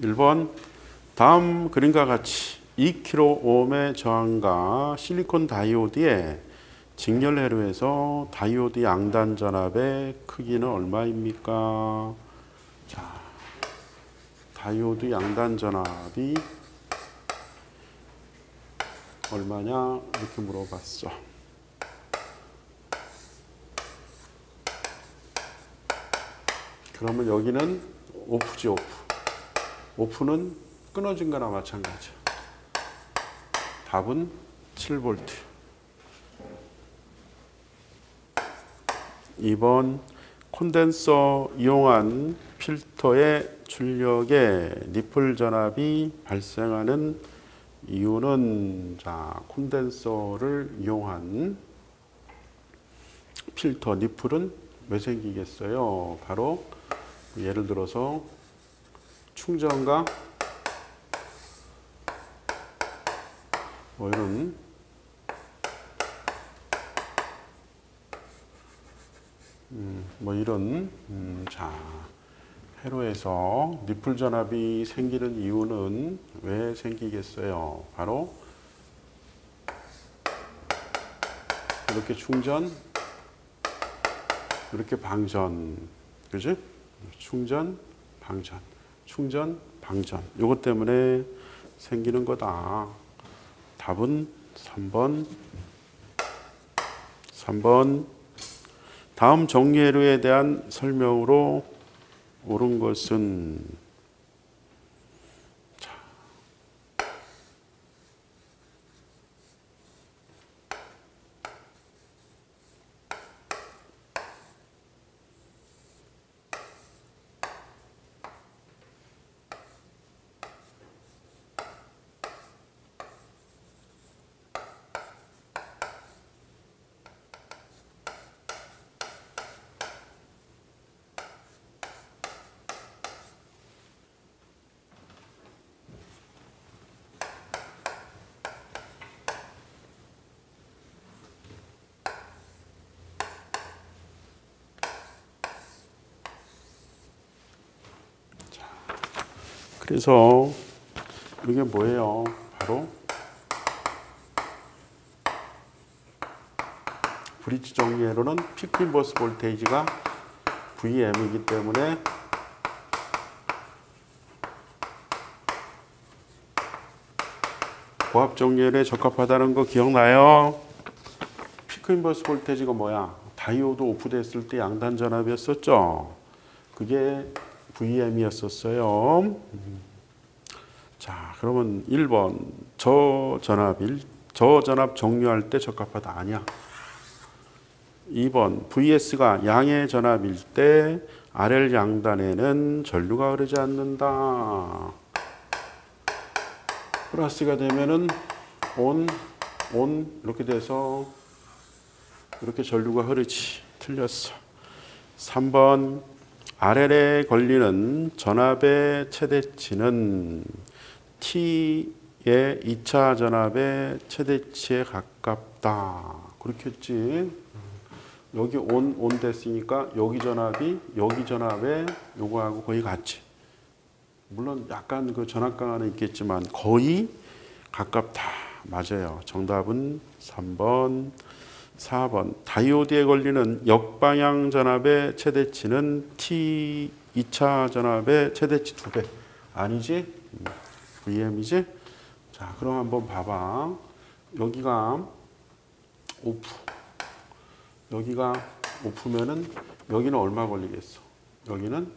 1번 다음 그림과 같이 2kΩ의 저항과 실리콘 다이오드의 직렬 회로에서 다이오드 양단 전압의 크기는 얼마입니까? 자, 다이오드 양단 전압이 얼마냐 이렇게 물어봤어. 그러면 여기는 오프지 오프. 오프는 끊어진 거나 마찬가지야. 답은 7V. 2번 콘덴서 이용한 필터의 출력에 니플 전압이 발생하는 이유는 자 콘덴서를 이용한 필터 니플은 왜 생기겠어요? 바로 예를 들어서 충전과 뭐 이런 음, 뭐 이런 음, 자 회로에서 니플 전압이 생기는 이유는 왜 생기겠어요? 바로 이렇게 충전, 이렇게 방전, 그지? 충전, 방전, 충전, 방전. 이것 때문에 생기는 거다. 답은 3번. 3번. 다음 정리회로에 대한 설명으로 옳은 것은 그래서 이게 뭐예요? 바로 브리지 정류회로는 peak inverse voltage가 VM이기 때문에 고압 정류회로에 적합하다는 거 기억나요? peak inverse voltage가 뭐야? 다이오드 off됐을 때 양단 전압이었었죠. 그게 VM이었었어요. 자, 그러면 1번 저전압 일 저전압 종료할 때 적합하다 아니야. 2번 VS가 양의 전압일 때 RL 양단에는 전류가 흐르지 않는다. 플러스가 되면은 온, 온 이렇게 돼서 이렇게 전류가 흐르지. 틀렸어. 3번 RL에 걸리는 전압의 최대치는 T의 2차 전압의 최대치에 가깝다. 그렇게 했지. 여기 온, 온 됐으니까 여기 전압이 여기 전압에 요거하고 거의 같지. 물론 약간 그 전압 강화는 있겠지만 거의 가깝다. 맞아요. 정답은 3번. 4번 다이오드에 걸리는 역방향 전압의 최대치는 T 2차 전압의 최대치 2배 아니지? VM이지? 자 그럼 한번 봐봐 여기가 오프 여기가 오프면은 여기는 얼마 걸리겠어 여기는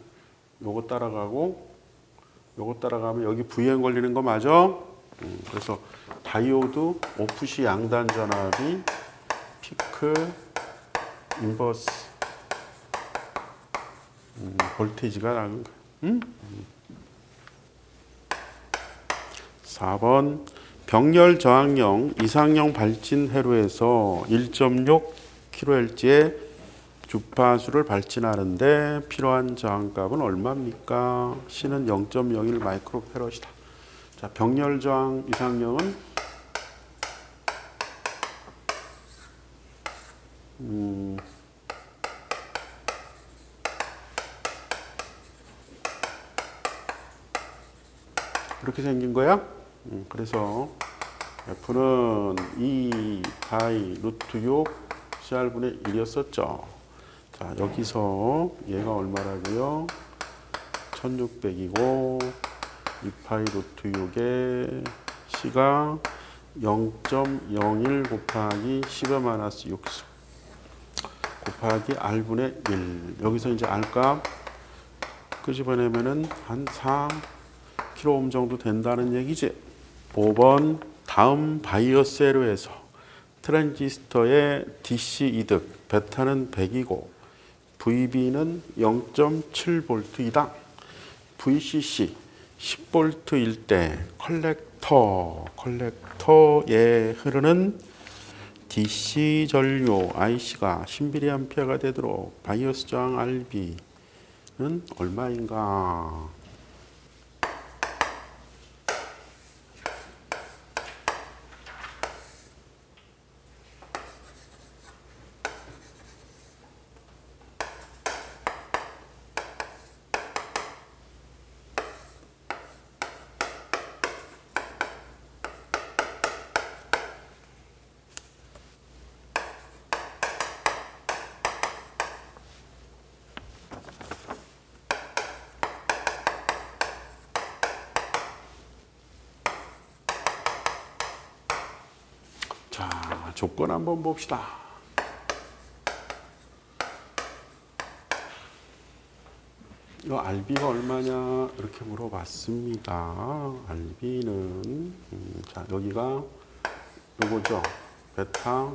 요거 따라가고 요거 따라가면 여기 VM 걸리는 거 맞아? 음, 그래서 다이오드 off시 양단 전압이 peak inverse 음, voltage다 라는 거. 음? 4번 병렬 저항형 이상형 발진 회로에서 1.6kHz의 주파수를 발진하는데 필요한 저항값은 얼마입니까? C는 0.01 마이크로패럿이다. 자, 병렬 저항 이상형은 음, 이렇게 생긴 거야. 음, 그래서 F는 2 파이 루트 6 CR분의 1이었었죠. 자, 여기서 얘가 얼마라고요? 1600이고 2파이 루트 6에 C가 0.01 곱하기 10의 마이너스 6수 곱하기 R분의 1 여기서 이제 R값 끄집어내면은 한 4kΩ 정도 된다는 얘기지. 5번 다음 바이오 세로에서 트랜지스터의 DC 이득 베타는 100이고 VB는 0.7V이다. VCC 10V일 때 컬렉터 컬렉터에 흐르는 DC 전류 IC가 10mA가 되도록 바이오스 저항 RB는 얼마인가? 자, 조건 한번 봅시다. 이거 RB가 얼마냐 이렇게 물어봤습니다. RB는 음, 자 여기가 요거죠. 베타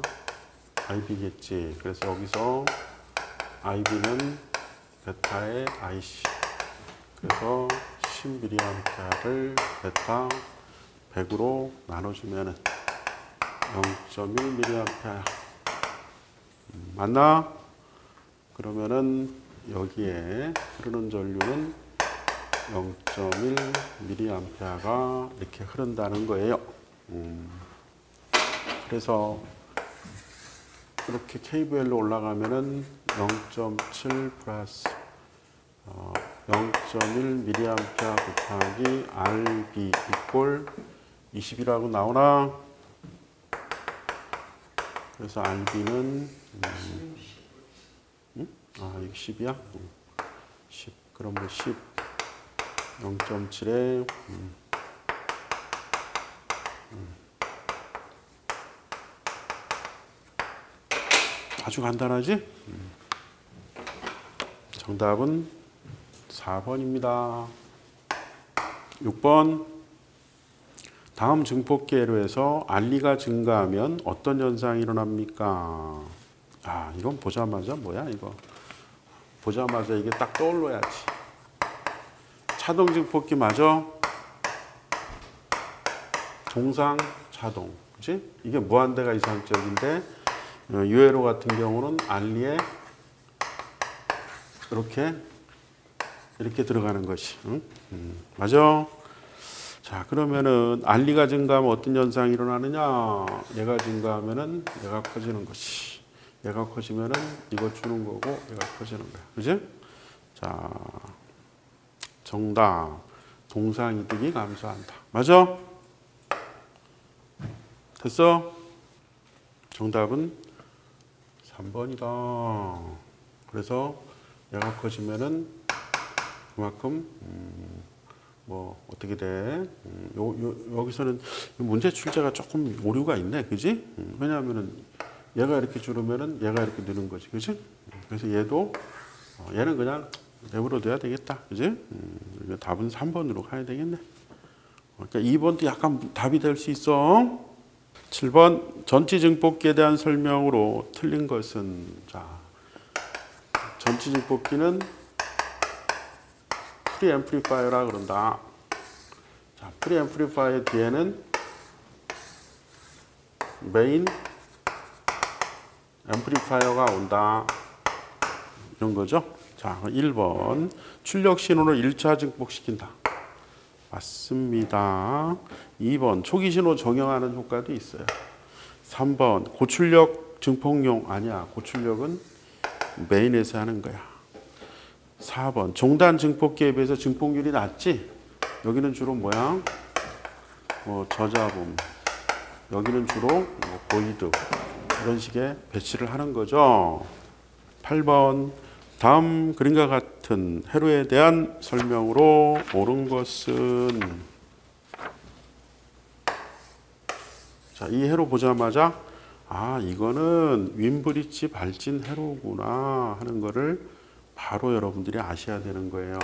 IB겠지. 그래서 여기서 IB는 베타의 IC. 그래서 10mA를 베타 100으로 나눠주면은 0.1mA 음, 맞나? 그러면은 여기에 흐르는 전류는 0.1mA가 이렇게 흐른다는 거예요. 음, 그래서 이렇게 KVL로 올라가면은 0.7 플러스 어, 0.1mA 곱하기 RB 이꼴 20이라고 나오나? 그래서 RB는 음, 음? 아 이게 10이야? 10 그럼 뭐 10, 0.7에 음. 음. 아주 간단하지? 음. 정답은 4번입니다. 6번 다음 증폭계로 해서 알리가 증가하면 어떤 현상이 일어납니까? 아, 이건 보자마자 뭐야 이거? 보자마자 이게 딱 떠올라야지. 차동 증폭기 맞아? 동상 차동, 그렇지? 이게 무한대가 이상적인데 어, 유에로 같은 경우는 알리에 이렇게 이렇게 들어가는 것이, 응? 음, 맞아? 자 그러면은 알리가 증가하면 어떤 현상이 일어나느냐? 얘가 증가하면은 얘가 커지는 것이. 얘가 커지면은 이거 주는 거고 얘가 커지는 거야. 그지? 자, 정답. 동상 이득이 감소한다. 맞아? 됐어? 정답은 3번이다. 그래서 얘가 커지면은 그만큼 음, 뭐 어떻게 돼? 음, 요, 요, 여기서는 문제 출제가 조금 오류가 있네, 그지? 음, 왜냐하면은 얘가 이렇게 줄으면은 얘가 이렇게 느는 거지, 그지? 그래서 얘도 어, 얘는 그냥 내버려둬야 되겠다, 그지? 음, 답은 3번으로 가야 되겠네. 그러니까 2번도 약간 답이 될 수 있어. 7번 전치 증폭기에 대한 설명으로 틀린 것은 자 전치 증폭기는 pre amplifier라 그런다. 자, pre amplifier 뒤에는 메인 앰플리파이어가 온다. 이런 거죠. 자, 1번 출력 신호를 1차 증폭시킨다. 맞습니다. 2번 초기 신호 적용하는 효과도 있어요. 3번 고출력 증폭용 아니야. 고출력은 메인에서 하는 거야. 4번 종단 증폭기에 비해서 증폭률이 낮지? 여기는 주로 뭐야? 뭐 저자분. 여기는 주로 뭐 보이드. 이런 식의 배치를 하는 거죠. 8번. 다음 그림과 같은 회로에 대한 설명으로 옳은 것은 자, 이 회로 보자마자 아, 이거는 Wien bridge 발진 회로구나 하는 거를 바로 여러분들이 아셔야 되는 거예요.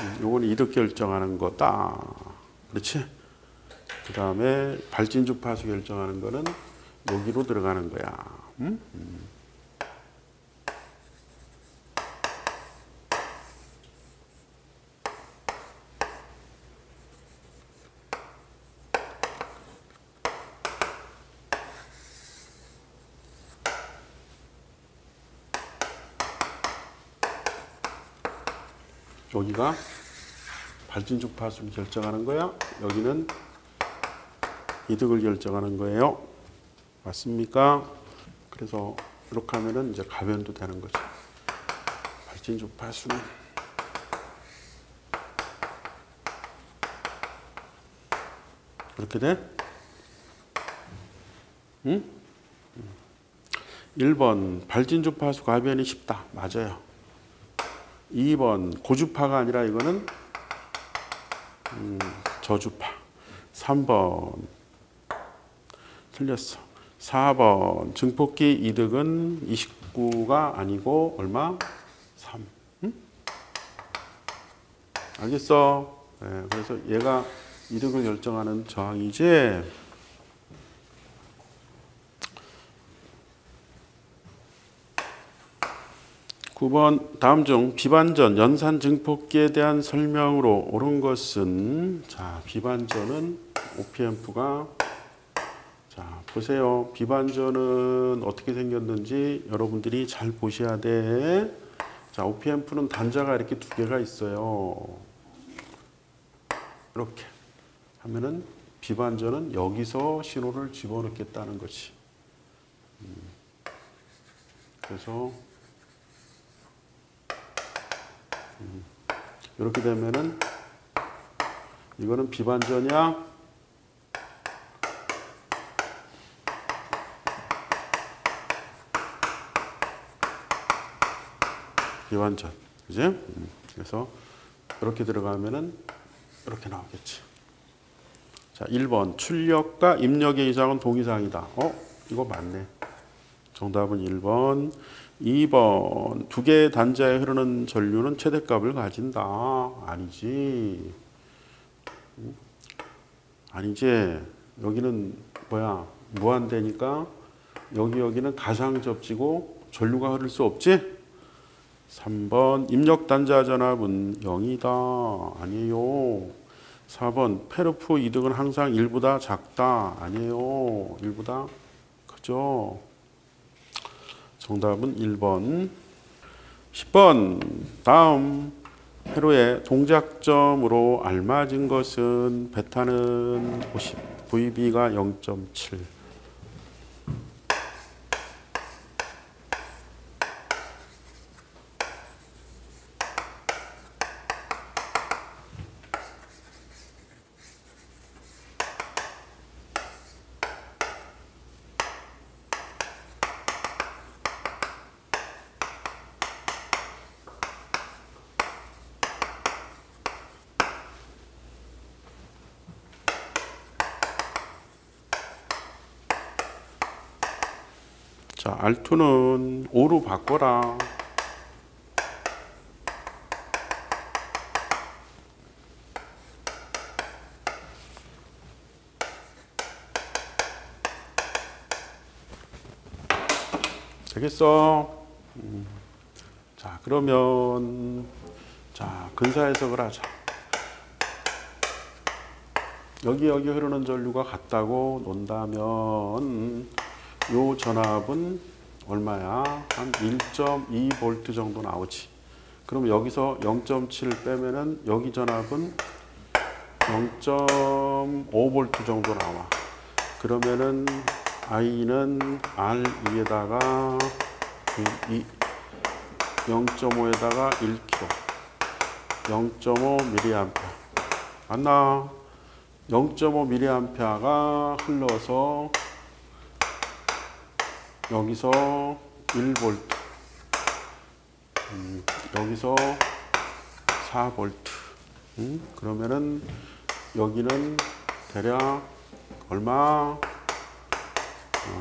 음, 요건 이득 결정하는 거다. 그렇지? 그 다음에 발진 주파수 결정하는 거는 여기로 들어가는 거야. 음? 음. 여기가 발진 주파수 결정하는 거야. 여기는 이득을 결정하는 거예요. 맞습니까? 그래서 이렇게 하면은 이제 가변도 되는 거죠. 발진 주파수는 그렇게 돼? 응? 1번 발진 주파수 가변이 쉽다. 맞아요. 2번 고주파가 아니라 이거는 음, 저주파. 3번 틀렸어. 4번 증폭기 이득은 29가 아니고 얼마? 3. 응? 알겠어? 네, 그래서 얘가 이득을 결정하는 저항이지. 9번 다음 중 비반전 연산 증폭기에 대한 설명으로 옳은 것은 자 비반전은 OPM프가 자 보세요. 비반전은 어떻게 생겼는지 여러분들이 잘 보셔야 돼 자 OPM프는 단자가 이렇게 두 개가 있어요. 이렇게 하면은 비반전은 여기서 신호를 집어넣겠다는 거지. 음. 그래서 이렇게 되면은 이거는 비반전이야. 비반전. 그지? 음, 그래서 이렇게 들어가면은 이렇게 나오겠지. 자, 1번. 출력과 입력의 이상은 동의사항이다. 어? 이거 맞네. 정답은 1번. 2번 두 개의 단자에 흐르는 전류는 최대값을 가진다. 아니지. 아니지. 여기는 뭐야? 무한대니까 여기 여기는 가상 접지고 전류가 흐를 수 없지? 3번 입력 단자 전압은 0이다. 아니에요. 4번 페르프 이득은 항상 1보다 작다. 아니에요. 1보다 크죠. 정답은 1번. 10번. 다음 회로의 동작점으로 알맞은 것은 베타는 50, VB가 0.7. 자, R2는 5로 바꿔라. 되겠어? 음. 자, 그러면 자, 근사 해석을 하자. 여기 여기 흐르는 전류가 같다고 논다면 요 전압은 얼마야? 한 1.2V 정도 나오지. 그럼 여기서 0.7 빼면은 여기 전압은 0.5V 정도 나와. 그러면은 I는 R2에다가 이 0.5에다가 1kg 0.5mA 맞나? 0.5mA가 흘러서 여기서 1V 음, 여기서 4V 음, 그러면은 여기는 대략 얼마? 어,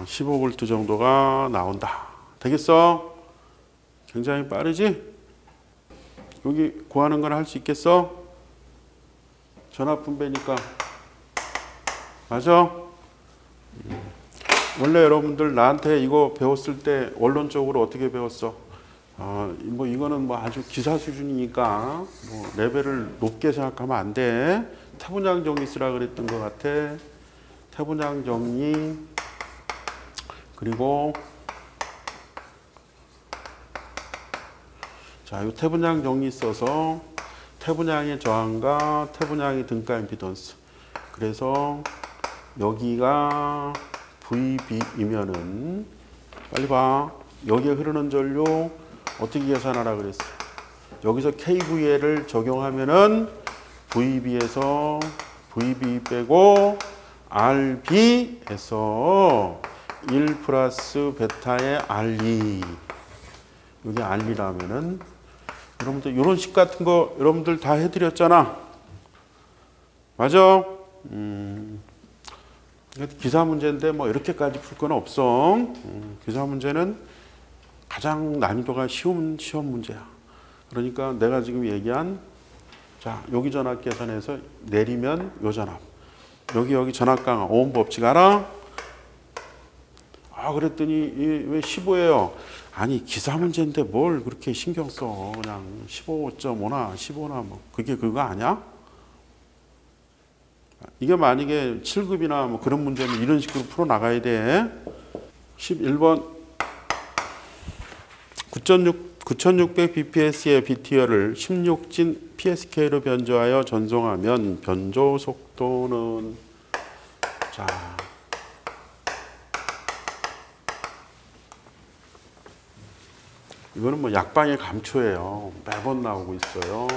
15V 정도가 나온다 되겠어? 굉장히 빠르지? 여기 구하는 걸할수 있겠어? 전압 분배니까 맞아? 음. 원래 여러분들 나한테 이거 배웠을 때 원론적으로 어떻게 배웠어? 어, 뭐 이거는 뭐 아주 기사 수준이니까 뭐 레벨을 높게 생각하면 안 돼. 태분양 정리 쓰라 그랬던 것 같아. 태분양 정리 그리고 자, 이 태분양 정리 써서 태분양의 저항과 태분양의 등가 임피던스. 그래서 여기가 VB이면은 빨리 봐. 여기에 흐르는 전류 어떻게 계산하라 그랬어? 여기서 KVL을 적용하면은 VB에서 VB 빼고 RB에서 1 플러스 베타의 RE 여기 RE라면은 여러분들 이런 식 같은 거 여러분들 다 해드렸잖아 맞아? 음, 기사 문제인데 뭐 이렇게까지 풀 건 없어 음, 기사 문제는 가장 난이도가 쉬운 시험 문제야. 그러니까 내가 지금 얘기한 자 여기 전압 계산해서 내리면 요 전압 여기 여기 전압 강화 오hm 법칙 알아? 아 그랬더니 왜 15예요? 아니 기사 문제인데 뭘 그렇게 신경 써 그냥 15.5나 15나 뭐 그게 그거 아니야? 이게 만약에 7급이나 뭐 그런 문제는 이런 식으로 풀어 나가야 돼. 11번 9600 bps의 BTR을 16진 PSK로 변조하여 전송하면 변조 속도는 자 이거는 뭐 약방의 감초예요. 매번 나오고 있어요.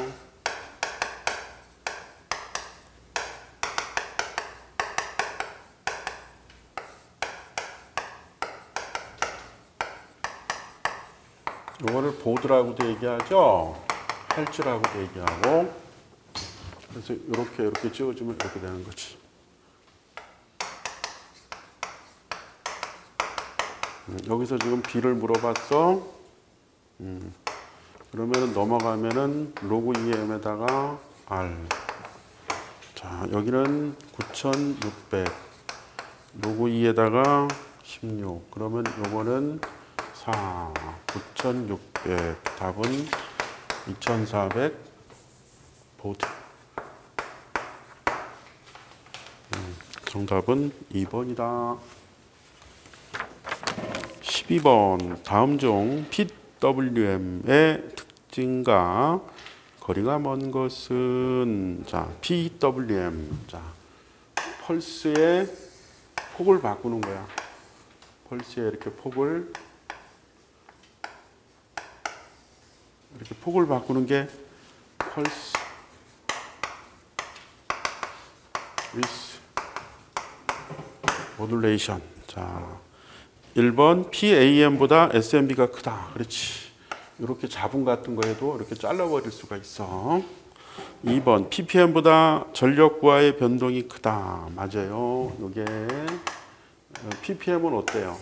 이거를 보드라고도 얘기하죠. 헬즈라고도 얘기하고. 그래서 이렇게 이렇게 찍어주면 이렇게 되는 거지. 음, 여기서 지금 B를 물어봤어. 음, 그러면은 넘어가면은 로그 EM에다가 R. 자, 여기는 9600. 로그 2에다가 16. 그러면 요거는 4, 9600 답은 2400 보드. 음, 정답은 2번이다. 12번 다음 중 PWM의 특징과 거리가 먼 것은 자 PWM 자 펄스의 폭을 바꾸는 거야. 펄스의 이렇게 폭을 이렇게 폭을 바꾸는 게 펄스 위스 모듈레이션. 자 1번 PAM보다 SMB가 크다. 그렇지. 이렇게 자분 같은 거에도 이렇게 잘라버릴 수가 있어. 2번 ppm보다 전력 부하의 변동이 크다. 맞아요. 이게 ppm은 어때요?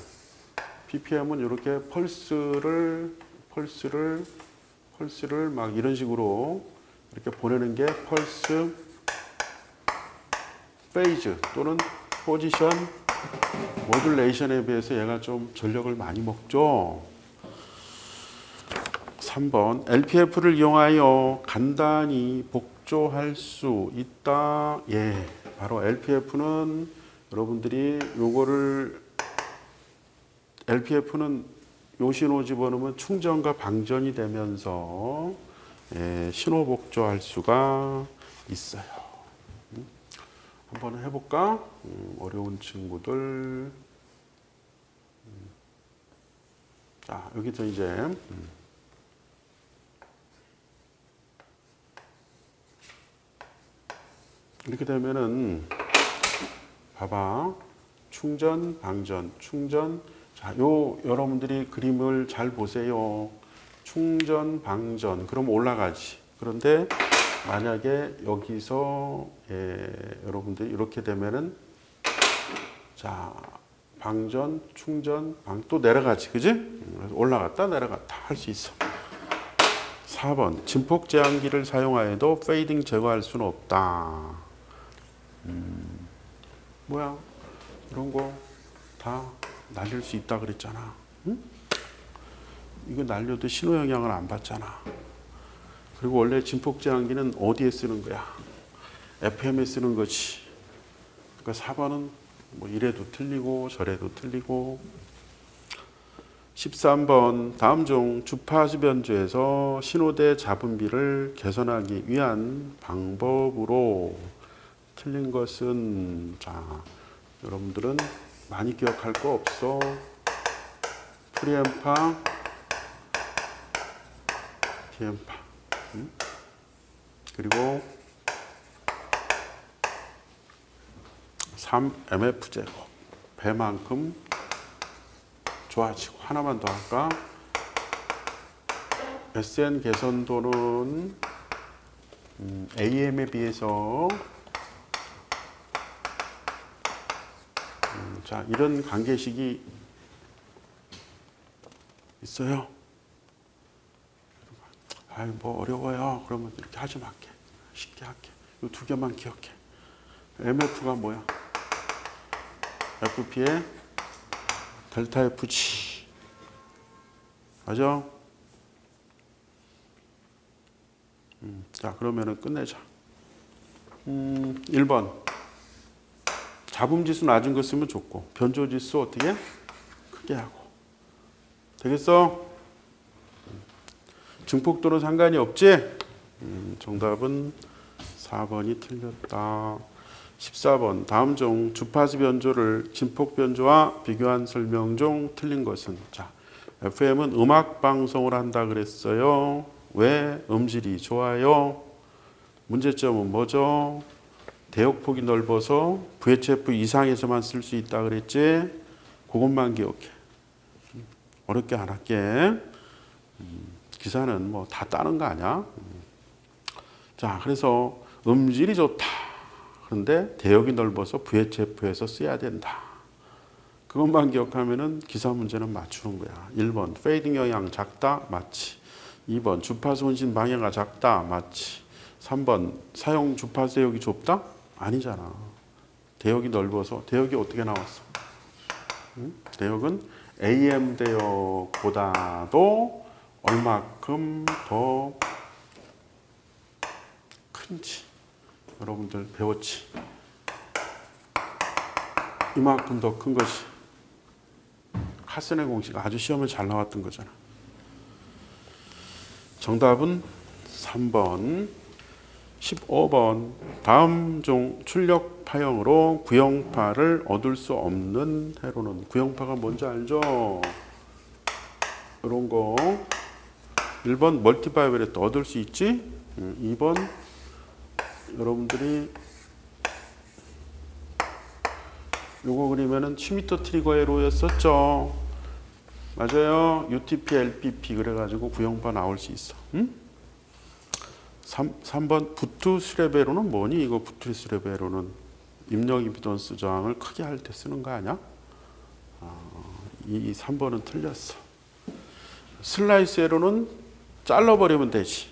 PPM은 이렇게 펄스를 펄스를 펄스를 막 이런 식으로 이렇게 보내는 게 pulse phase 또는 position modulation에 비해서 얘가 좀 전력을 많이 먹죠. 3번 LPF를 이용하여 간단히 복조할 수 있다. 예, 바로 LPF는 여러분들이 요거를 LPF는 요신호 집어넣으면 충전과 방전이 되면서 예, 신호 복조할 수가 있어요. 음? 한번 해볼까? 음, 어려운 친구들. 음. 자, 여기서 이제. 음. 이렇게 되면은, 봐봐. 충전, 방전, 충전, 자 요 여러분들이 그림을 잘 보세요. 충전 방전 그럼 올라가지. 그런데 만약에 여기서 예, 여러분들이 이렇게 되면은 자 방전 충전 방 또 내려가지. 그지? 올라갔다 내려갔다 할 수 있어. 4번. 진폭 제한기를 사용하여도 페이딩 제거할 수는 없다. 음, 뭐야? 이런 거 다 날릴 수 있다 그랬잖아. 응? 이거 날려도 신호 영향을 안 받잖아. 그리고 원래 진폭 제한기는 어디에 쓰는 거야? FM에 쓰는 거지. 그러니까 4번은 뭐 이래도 틀리고 저래도 틀리고. 13번 다음 중 주파수 변조에서 신호대 잡음비를 개선하기 위한 방법으로 틀린 것은 자 여러분들은 많이 기억할 거 없어. 프리앰파. 디앰파. 음? 그리고 3 MF 제곱 배만큼 좋아지고. 하나만 더 할까? SN 개선도는 음, AM에 비해서 자 이런 관계식이 있어요. 아이 뭐 어려워요. 그러면 이렇게 하지 말게. 쉽게 할게. 이 두 개만 기억해. MF가 뭐야? FP의 델타 FG. 맞아? 음, 자, 그러면은 끝내자. 음, 1번. 잡음지수 낮은 거 쓰면 좋고, 변조지수 어떻게? 크게 하고. 되겠어? 증폭도는 상관이 없지? 음, 정답은 4번이 틀렸다. 14번 다음 중 주파수 변조를 진폭 변조와 비교한 설명 중 틀린 것은 자 FM은 음악 방송을 한다 그랬어요. 왜 음질이 좋아요? 문제점은 뭐죠? 대역폭이 넓어서 VHF 이상에서만 쓸 수 있다 그랬지? 그것만 기억해. 어렵게 안 할게. 음, 기사는 뭐 다 따는 거 아니야? 음. 자, 그래서 음질이 좋다. 그런데 대역이 넓어서 VHF에서 써야 된다. 그것만 기억하면은 기사 문제는 맞추는 거야. 1번 페이딩 영향 작다 맞지. 2번 주파수 혼신 방해가 작다 맞지. 3번 사용 주파수 대역이 좁다 아니잖아. 대역이 넓어서 대역이 어떻게 나왔어? 응? 대역은 AM 대역보다도 얼마큼 더 큰지 여러분들 배웠지? 이만큼 더 큰 것이 카슨의 공식 아주 시험에 잘 나왔던 거잖아. 정답은 3번 15번 다음 중 출력 파형으로 구형파를 얻을 수 없는 회로는 구형파가 뭔지 알죠? 이런 거 1번 멀티바이브레이터 얻을 수 있지? 2번 여러분들이 요거 그리면은 Schmitt trigger 회로였었죠. 맞아요. UTP, LTP 그래가지고 구형파 나올 수 있어. 응? 3, 3번 bootstrap 회로는 뭐니? 이거 bootstrap 회로는 입력 임피던스 저항을 크게 할 때 쓰는 거 아니야? 어, 이 3번은 틀렸어. 슬라이스 에로는 잘라버리면 되지.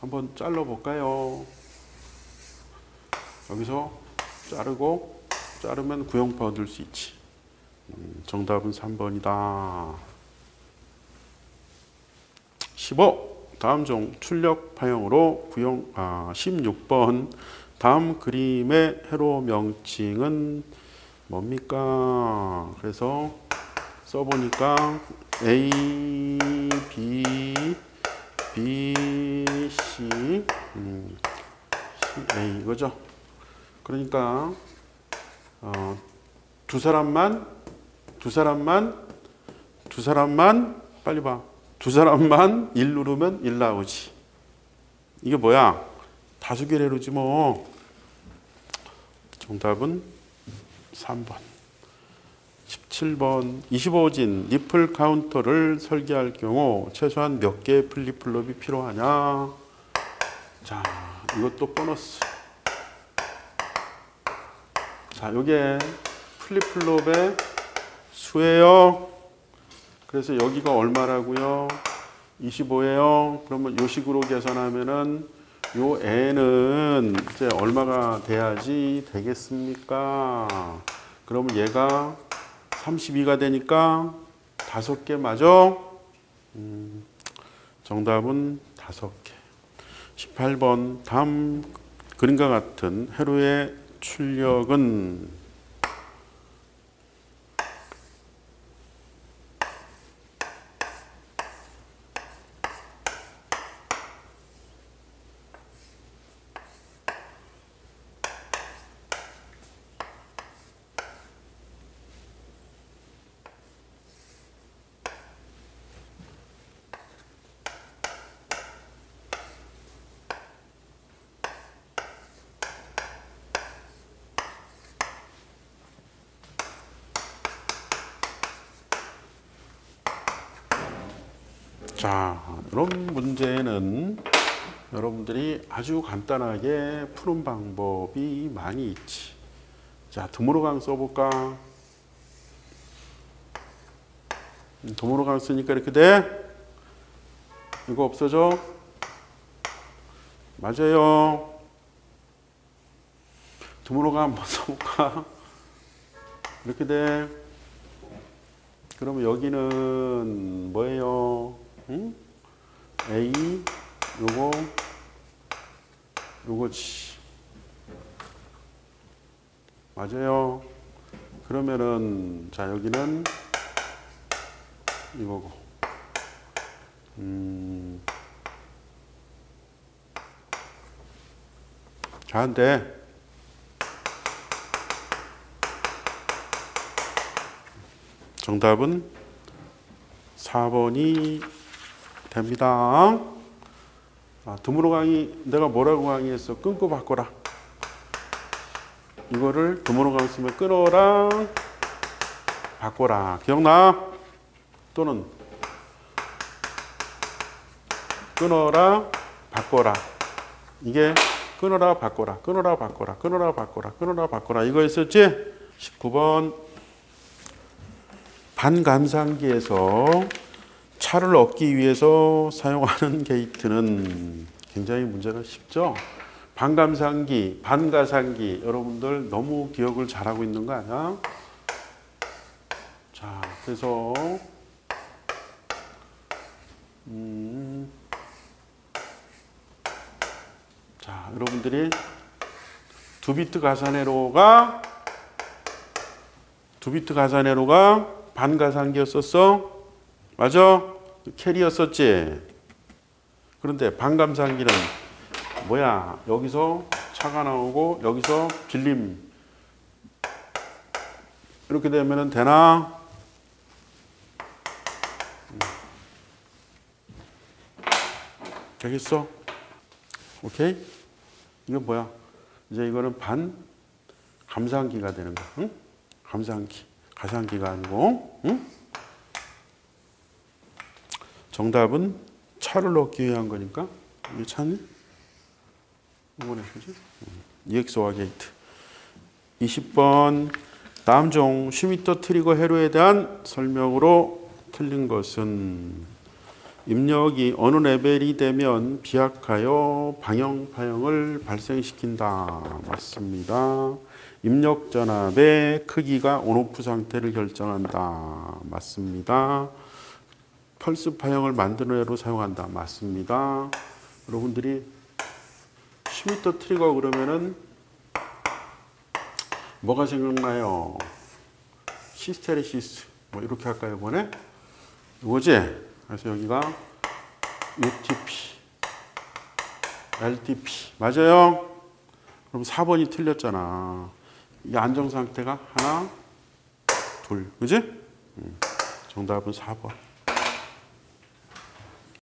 한번 잘라볼까요? 여기서 자르고 자르면 구형파 얻을 수 있지. 음, 정답은 3번이다. 15. 다음 중 출력 파형으로 구형 아 16번 다음 그림의 회로 명칭은 뭡니까? 그래서 써보니까 A, B, B, C, 음, C, A 이거죠. 그러니까 어, 두 사람만 두 사람만 두 사람만 빨리 봐. 두 사람만 일 누르면 일 나오지. 이게 뭐야? 다수결 회로지 뭐. 정답은 3번. 17번 25진 ripple counter를 설계할 경우 최소한 몇 개의 플립플롭이 필요하냐? 자, 이것도 보너스. 자, 요게 플립플롭의 수예요. 그래서 여기가 얼마라고요? 25예요. 그러면 요 식으로 계산하면은 요 n은 이제 얼마가 돼야지 되겠습니까? 그러면 얘가 32가 되니까 다섯 개 맞아? 음, 정답은 다섯 개. 18번 다음 그림과 같은 회로의 출력은 자, 이런 문제는 여러분들이 아주 간단하게 푸는 방법이 많이 있지. 자, 드모로강 써볼까? 음, 드모로강 쓰니까 이렇게 돼? 이거 없어져? 맞아요. 드모로강 한번 써볼까? 이렇게 돼. 그러면 여기는 뭐예요? 응? A 요거 요거지. 맞아요. 그러면은 자 여기는 이거고. 음. 자한데 정답은 4번이 됩니다. 아, 드무로 강의 내가 뭐라고 강의했어? 끊고 바꿔라. 이거를 드무로 강의 쓰면 끊어라 바꿔라. 기억나? 또는 끊어라 바꿔라. 이게 끊어라 바꿔라. 끊어라 바꿔라. 끊어라 바꿔라. 끊어라 바꿔라. 이거 있었지? 19번 반감상기에서 차를 얻기 위해서 사용하는 게이트는 굉장히 문제가 쉽죠. 반감상기, 반가상기 여러분들 너무 기억을 잘하고 있는 거 아니야? 자, 그래서 음, 자, 여러분들이 두 비트 가사네로가 두 비트 가사네로가 반가상기였었어? 맞아? 캐리였었지? 그런데 반감상기는 뭐야? 여기서 차가 나오고 여기서 빌림 이렇게 되면 되나? 되겠어? 오케이? 이건 뭐야? 이제 이거는 반감산기가 되는 거야. 응? 감산기. 가산기가 아니고. 응? 정답은 차를 얻기 위한 거니까 이게 차니? 이거네, 그지? EX-OR 게이트. 20번 다음 중 슈미트 트리거 회로에 대한 설명으로 틀린 것은 입력이 어느 레벨이 되면 비약하여 방형 파형을 발생시킨다. 맞습니다. 입력 전압의 크기가 on/off 상태를 결정한다. 맞습니다. 펄스 파형을 만드는 회로로 사용한다. 맞습니다. 여러분들이 10m 트리거 그러면은 뭐가 생각나요? 히스테리시스 뭐 이렇게 할까요 이번에? 이거지? 그래서 여기가 UTP, LTP 맞아요? 그럼 4번이 틀렸잖아. 이 안정 상태가 하나, 둘, 그지? 음, 정답은 4번.